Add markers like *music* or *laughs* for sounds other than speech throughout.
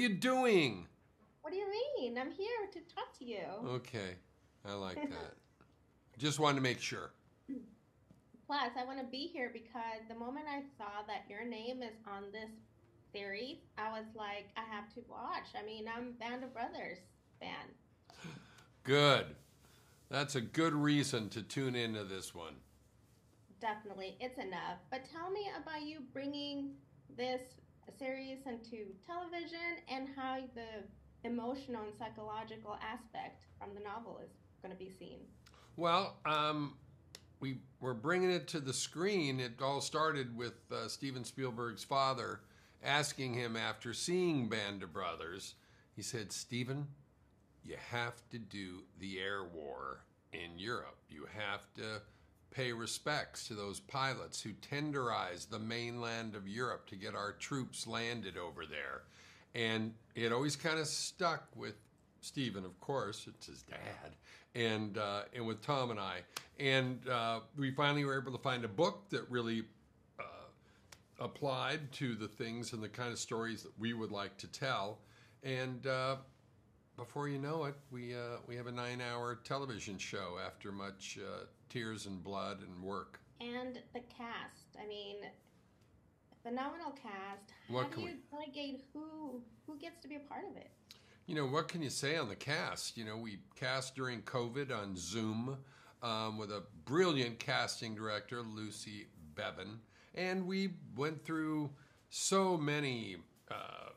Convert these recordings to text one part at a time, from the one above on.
you doing? What do you mean? I'm here to talk to you. Okay, I like that. Just wanted to make sure. Plus, I want to be here because the moment I saw that your name is on this series, I was like, I have to watch. I mean, I'm Band of Brothers fan. Good. That's a good reason to tune into this one. Definitely, it's enough. But tell me about you bringing this series into television and how the emotional and psychological aspect from the novel is going to be seen. Well, um, we were bringing it to the screen. It all started with uh, Steven Spielberg's father asking him after seeing Band of Brothers. He said, "Steven, you have to do the air war in Europe. You have to." Pay respects to those pilots who tenderized the mainland of Europe to get our troops landed over there. And it always kind of stuck with Steven, of course, it's his dad, and uh, and with Tom and I. And uh, we finally were able to find a book that really uh, applied to the things and the kind of stories that we would like to tell. And uh, before you know it, we uh, we have a nine-hour television show after much uh, tears and blood and work. And the cast. I mean, phenomenal cast. What How do we- you delegate who who gets to be a part of it? You know, what can you say on the cast? You know, we cast during COVID on Zoom um, with a brilliant casting director, Lucy Bevan. And we went through so many uh,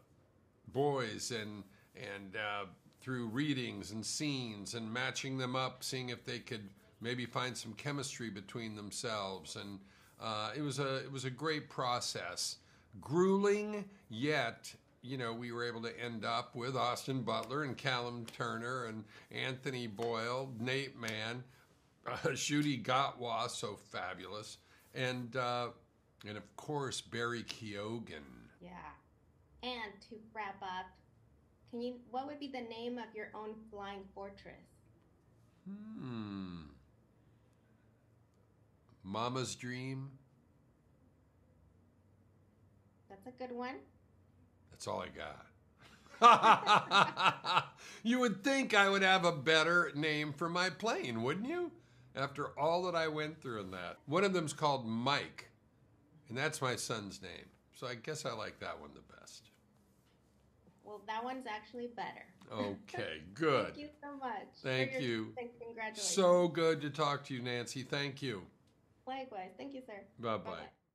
boys and, and uh, through readings and scenes and matching them up, seeing if they could maybe find some chemistry between themselves. And uh, it, was a, it was a great process. Grueling, yet you know, we were able to end up with Austin Butler and Callum Turner and Anthony Boyle, Nate Mann, *laughs* uh, Ncuti Gatwa, so fabulous, and uh, and of course Barry Keoghan. Yeah. And to wrap up, can you what would be the name of your own flying fortress? Hmm. Mama's Dream. That's a good one. That's all I got. *laughs* you would think I would have a better name for my plane, wouldn't you? After all that I went through in that. One of them's called Mike, and that's my son's name. So I guess I like that one the best. Well, that one's actually better. Okay, *laughs* good. Thank you so much. Thank you. Congratulations. So good to talk to you, Nancy. Thank you. Likewise. Thank you, sir. Bye bye.